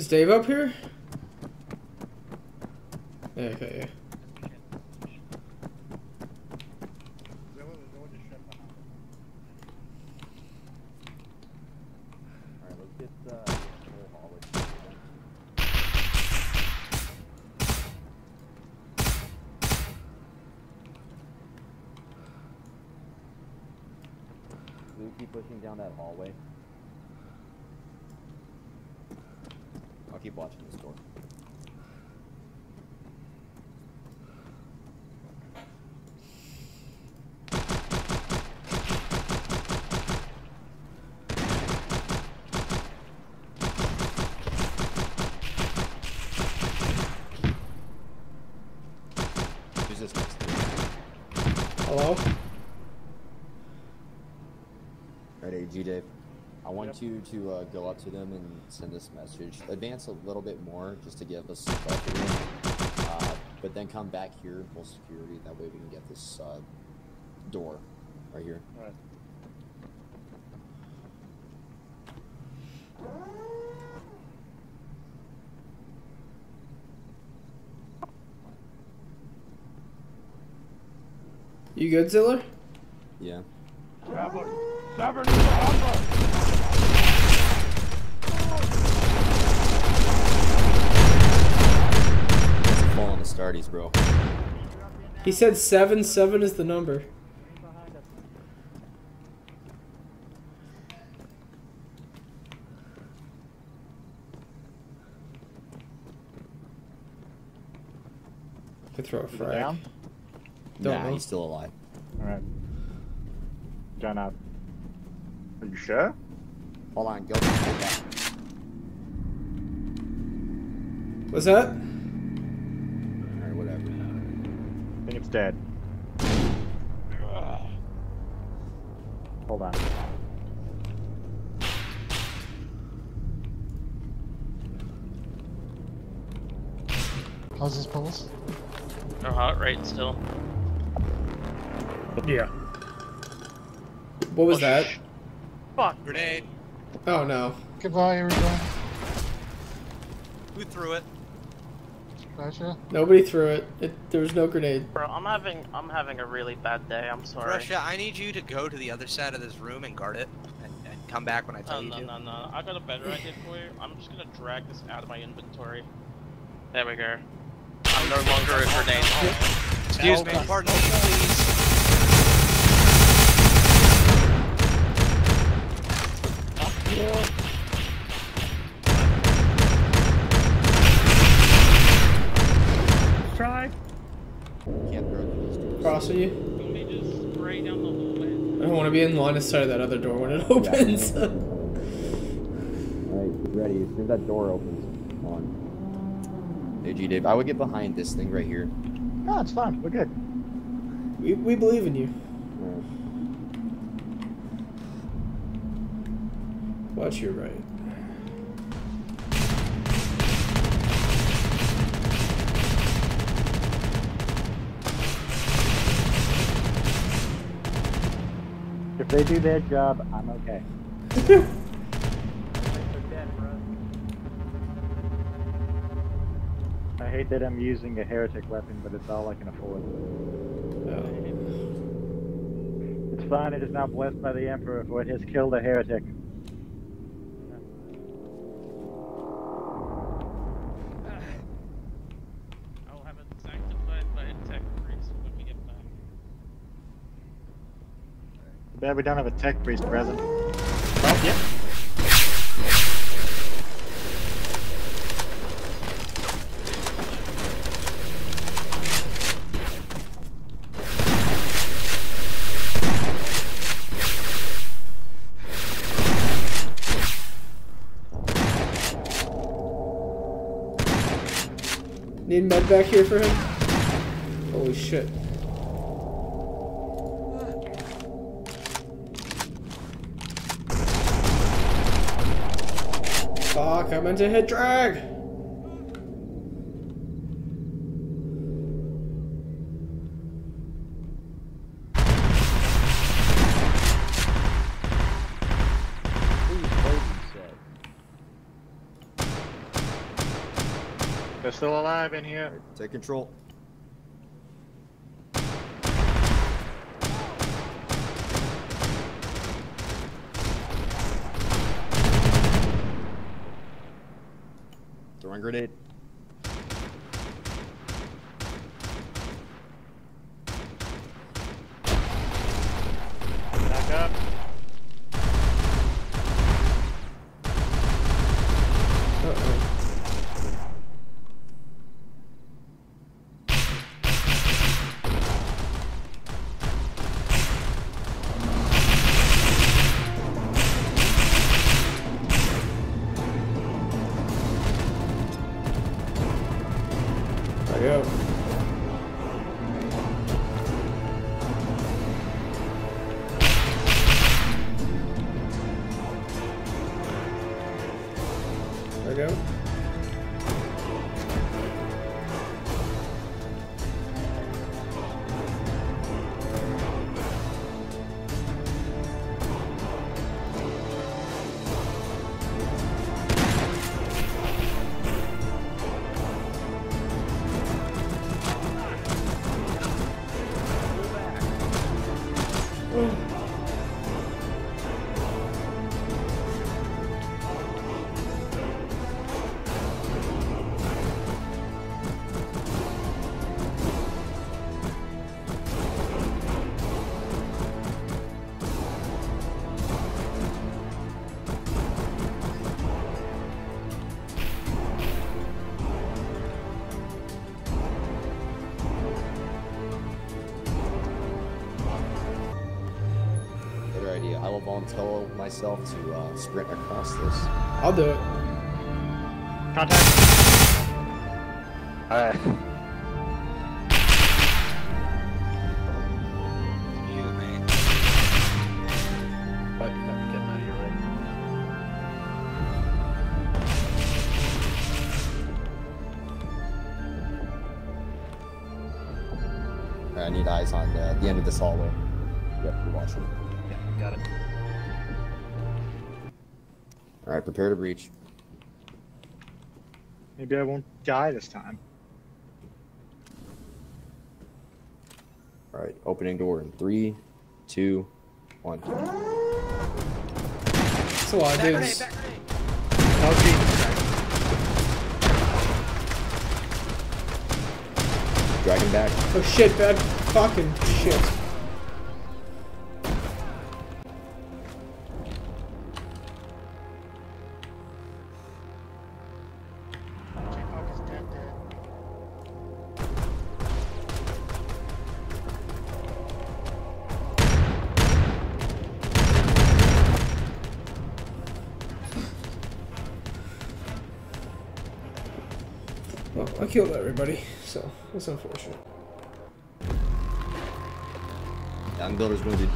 Is Dave up here? Okay, yeah. Alright, let's get uh, whole hallway. Blue, keep pushing down that hallway. I'll keep watching this door. Who's this next to me? Hello? Ready, G Dave. I want you to uh, go up to them and send this message. Advance a little bit more just to give us. Uh, but then come back here, full security. That way we can get this uh, door right here. Alright. You good, Ziller? Yeah. Traveler! Severn is the hopper! It's a fall on the starties, bro. He said seven. Seven is the number. Could throw a Is he frag. Down? Don't nah, know. he's still alive. Alright. Gun out. Are you sure? Hold on, go. go back. What's that? Alright, whatever. I think it's dead. Hold on. How's this pulse? No hot right still. Yeah. What was Oh, that? Fuck. Grenade. Oh no. Goodbye, everyone. Who threw it? Gotcha. Nobody threw it. it. There was no grenade. Bro, I'm having I'm having a really bad day. I'm sorry. Russia, I need you to go to the other side of this room and guard it, and, and come back when I tell No, you no, to. no, no. I got a better idea for you. I'm just gonna drag this out of my inventory. There we go. I'm no longer a grenade. Excuse me. Pardon me, please. Can't throw through these doors. Crossing you. Let me just spray down the hallway. I don't want to be in line of sight of that other door when it opens. Alright, get ready. As soon as that door opens, on. Hey, G Dave, I would get behind this thing right here. No, it's fine. We're good. we, we believe in you. Alright. Watch your right. If they do their job, I'm okay. I hate that I'm using a heretic weapon, but it's all I can afford. Oh. It's fine, it is now blessed by the Emperor, for it has killed a heretic. I'll have it sanctified by a tech priest when we get back. Bad we don't have a tech priest present. Oh, yep. Need med back here for him? Holy shit. Fuck, I meant to hit drag! Please, Logan said. They're still alive in here. Take control. Grenade. Idea. I will volunteer myself to uh, sprint across this. I'll do it. Contact. Alright. You, man. But I'm getting out of your way. Alright, I need eyes on uh, the end of this hallway. Yep, you're watching. Yeah, got it. Alright, prepare to breach. Maybe I won't die this time. Alright, opening door in three, two, one. It's a lot of dudes. Jesus. Dragon back. Oh shit, bad fucking shit. I killed everybody, so that's unfortunate. Young builder's wounded.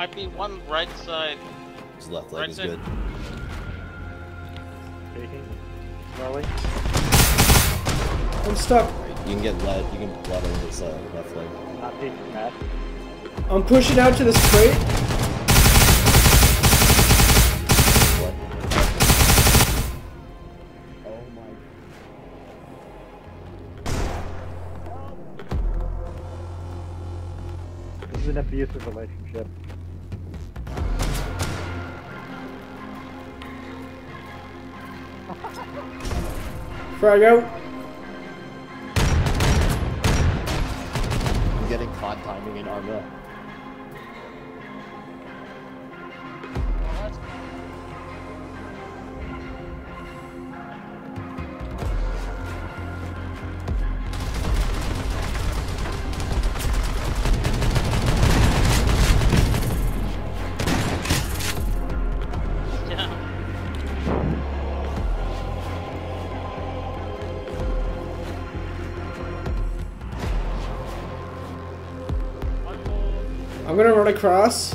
Might be one right side. His left leg Right is side. good. Taking slowly. I'm stuck. You can get lead. You can blood on his uh, left leg. Not taking that. I'm pushing out to this crate. What? Oh my. This is an abusive relationship. Frag out. I'm getting caught timing in armor. Gonna run across.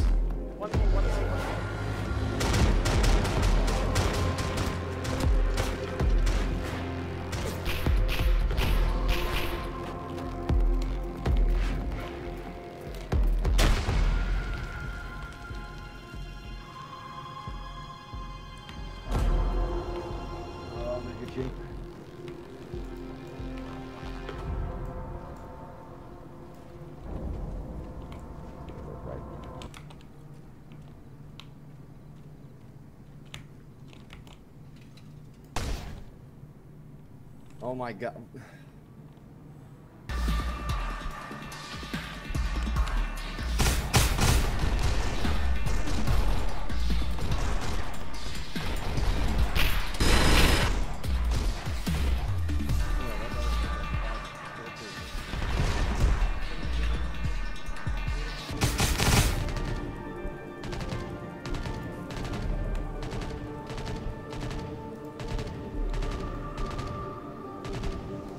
Oh my god.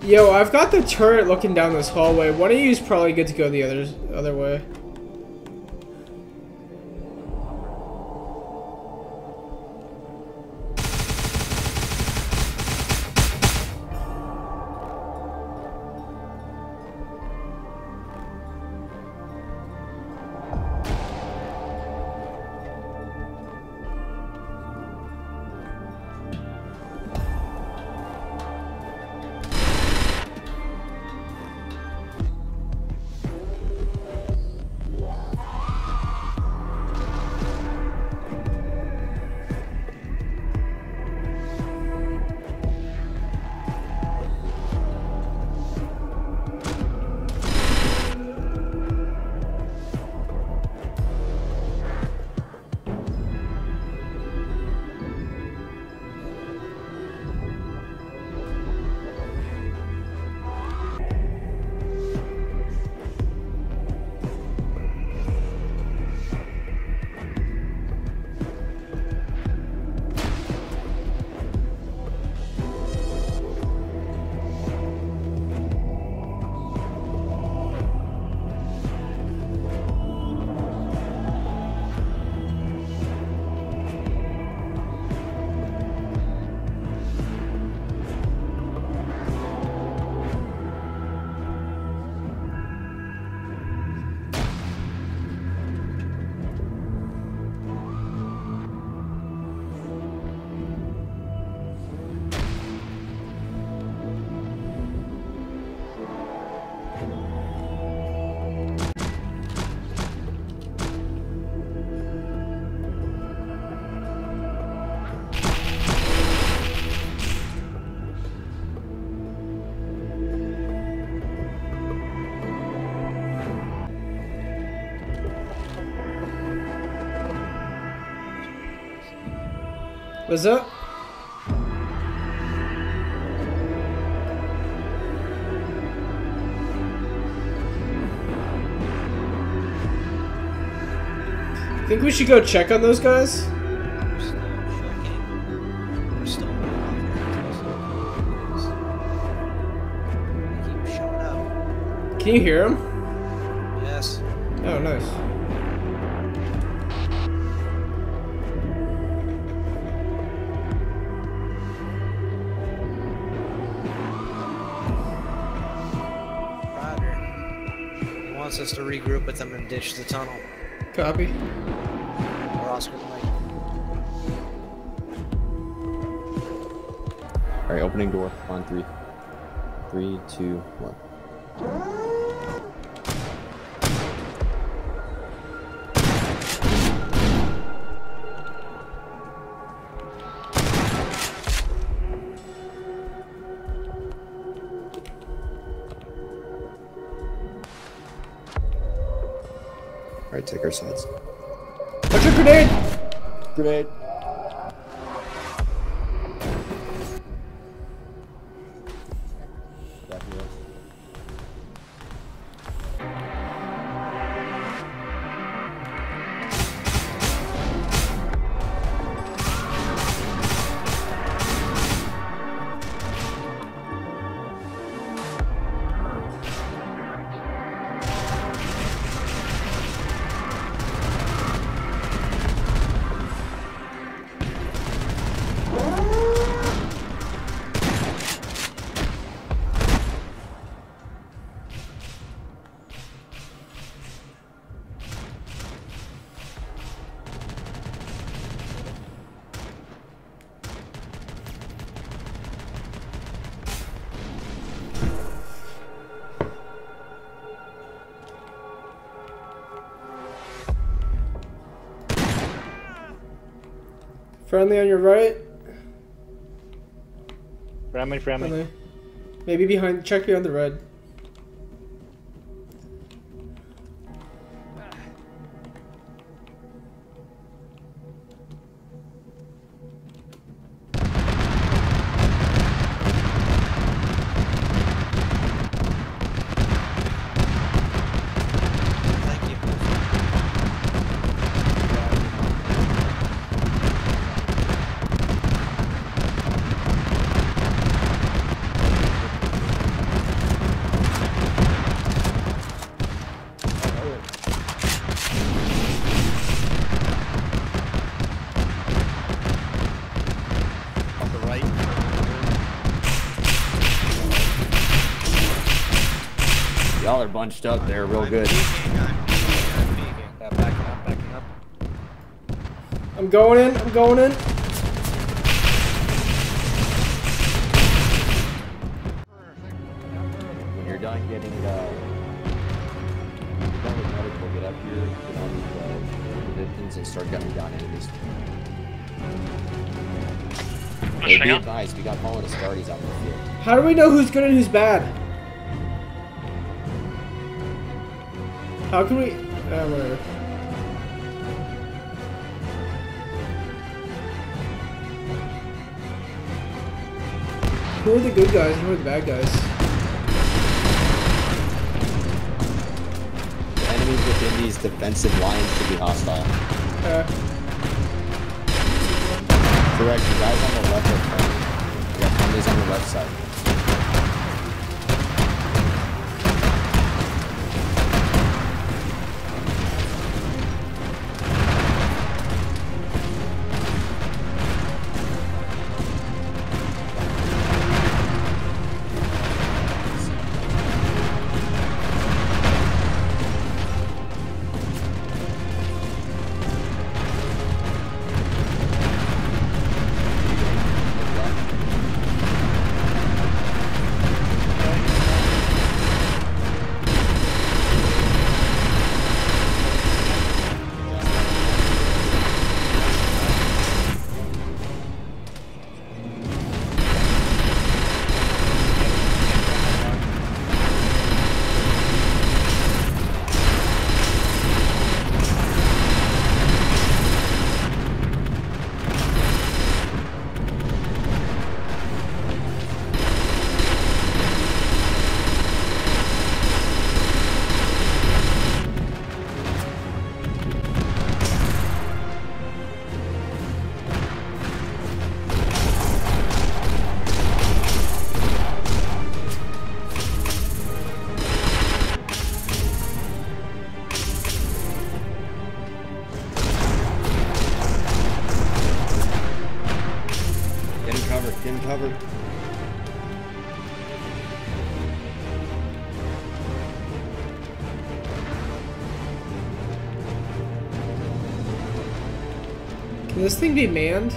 Yo, I've got the turret looking down this hallway. One of you is probably good to go the other other way. What's up? Think we should go check on those guys? We're still checking. We're still They keep showing up. Can you hear them? Yes. Oh, nice. Us to regroup with them and ditch the tunnel. Copy. Or Oscar Mike. Alright, opening door on three. Three, two, one. Alright, take our sides. Watch your grenade! Grenade! Friendly on your right. Friendly, friendly. Friendly. Maybe behind. Check behind the red. Bunched up there real good. I'm peeking, I'm peeking. Yeah, backing up, backing up. I'm going in. I'm going in. When you're done getting, uh, when you're done with medical, get up here, get on the uh, positions, and start gunning down enemies. Hey, be advised, we got fallen Astartes out in the field. How do we know who's good and who's bad? How can we? Uh, whatever. Who are the good guys and who are the bad guys? The enemies within these defensive lines should be hostile. Uh, Correct, you guys on the left are friendly. Got friendlies on the left side. Can this thing be manned?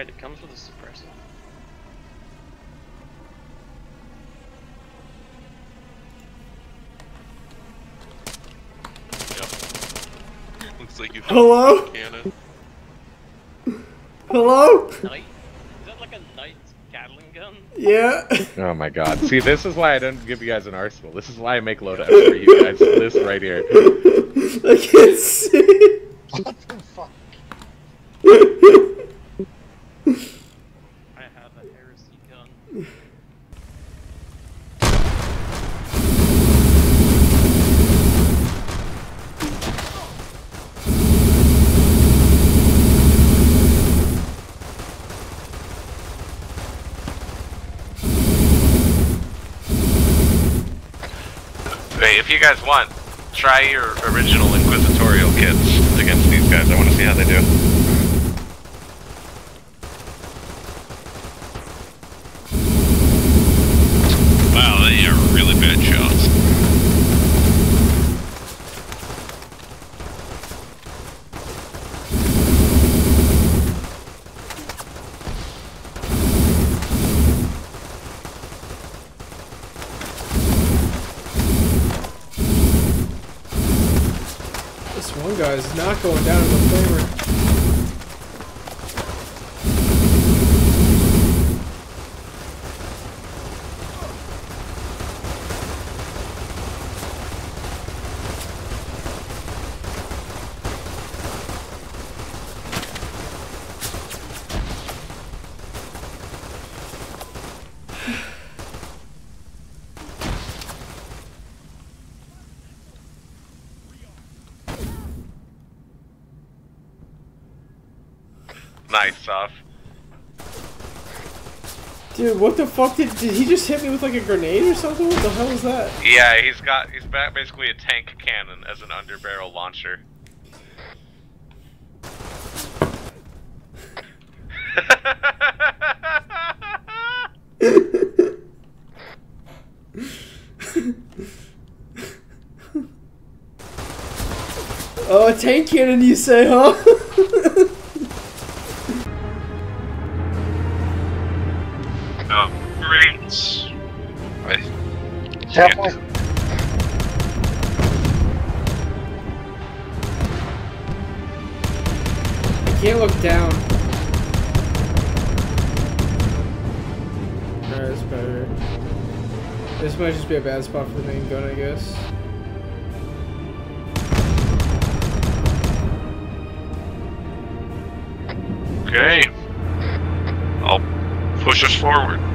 Wait, it comes with a suppressor. Looks like you Hello? cannon. Hello? Knight? Is that like a knight's Gatling gun? Yeah. Oh my god. See, this is why I don't give you guys an arsenal. This is why I make loadouts for you guys. This right here. I can't see. What the fuck? I have a heresy gun. If you guys want, try your original Inquisitorial kits against these guys. I want to see how they do. Wow, they are really bad shots. This one guy is not going down in the flamer. Nice off. Dude, what the fuck did did he just hit me with like a grenade or something? What the hell is that? Yeah, he's got he's ba- basically a tank cannon as an underbarrel launcher. Oh, a tank cannon, you say, huh? Careful. I can't look down. Alright, that's better. This might just be a bad spot for the main gun, I guess. okay. I'll push us forward.